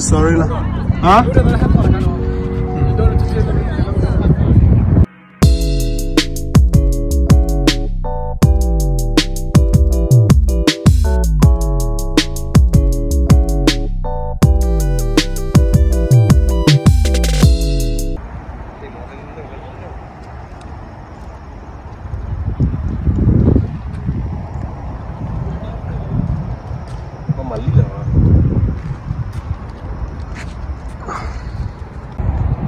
sorry la Huh? Malila,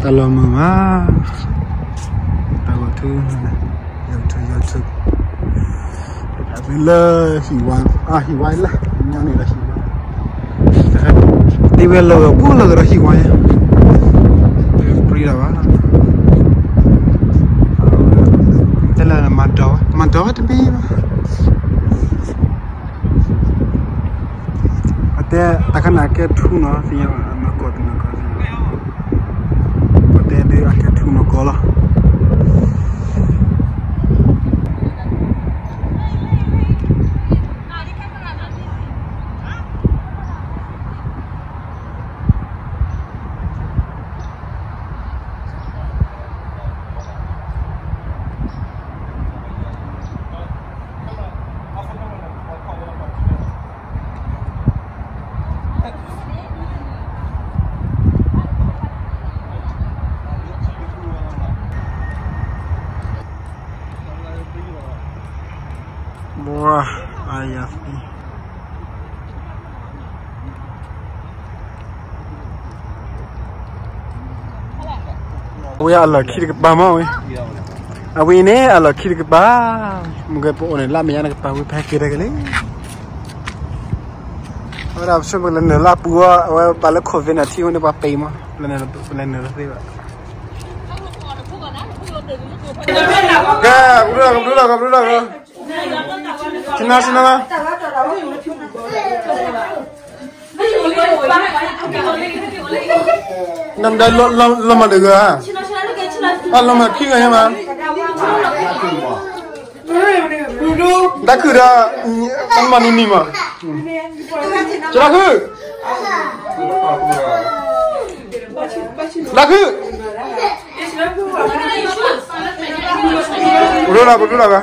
တလုံးမှာပါတော့သူရုပ်ထရုပ်ထဒါပဲလေဟီဝိုင်းအာဟီဝိုင်းလာညနေလာဟီဝိုင်းဒီဘယ်လိုဘူးလို့ရဟီဝိုင်းပြေးလာပါတလာမတော်မတော်တပြီးပါအတဲတခဏကဲထူနော်စီရော Boah, aïe, Oui, Allah, kirik ba ma oui. Ah oui, né, Allah, kirik ba. Mugue po on la miana pa oui pa kirik le. Ahora abso mo lene la pua, ahora pa la covena ti on pa peima, lene lene lene. Ga, bro, bro, bro, bro. 听到听到吗？那那那那那么这个啊？啊，那么听个什么？đã khử ra ăn mà nhìn mà cho đã khử đã khử rồi là rồi là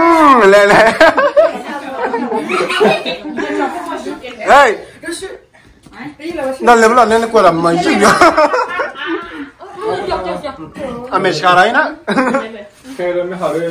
Hum, Lelé. Ei! Não lembro, não lembro qual a mãe. A mexer aí. Quero me saber.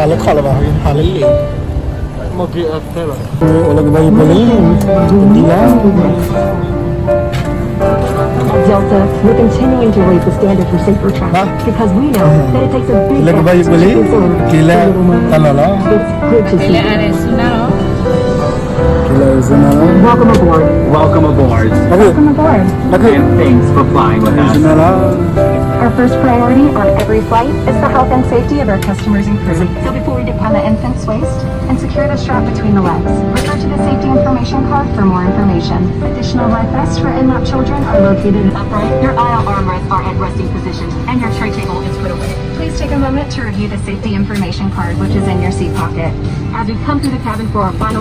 Fala, kolla Delta, we're continuing to raise the standard for safer travel because we know that it takes a big effort to little. It's good to see you. Welcome aboard. Welcome aboard. Welcome aboard. And thanks for flying with us first priority on every flight is the health and safety of our customers and crew. So before we depart the infant's waist and secure the strap between the legs, refer to the safety information card for more information. Additional life vests for in-lap children are located upright. Your aisle armrests are at resting positions and your tray table is put away. Please take a moment to review the safety information card, which is in your seat pocket. As we come through the cabin for our final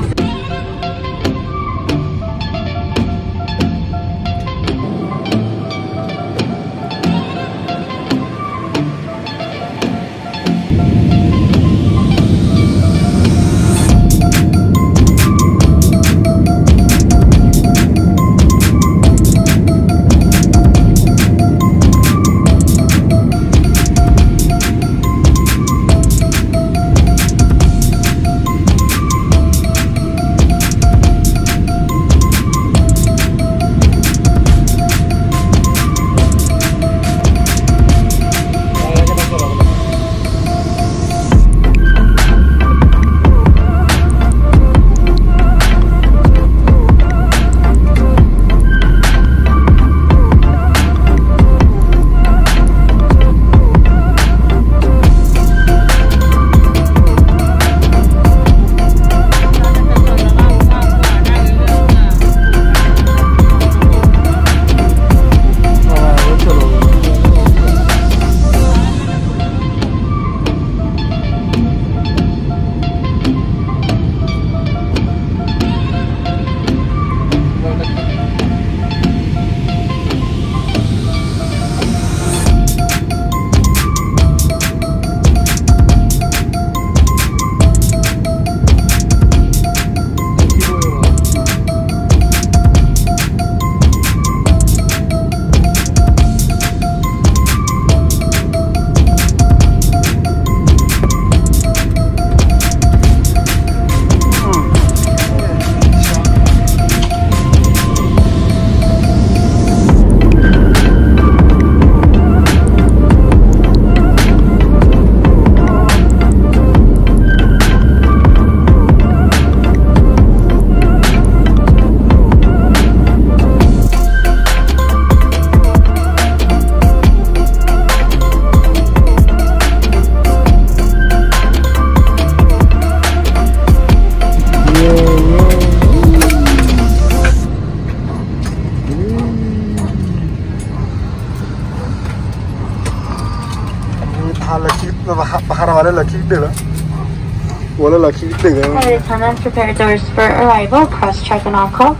Hold on, that look cute, nigga. Well, that look cute, nigga. At this time, I'm prepared doors for arrival. Cross check and on call.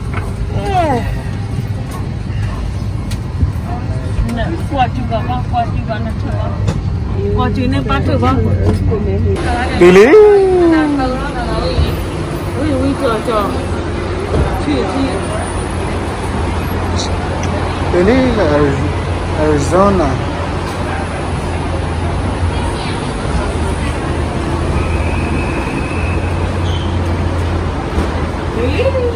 Yeah. Lily. Lily, Arizona. Really?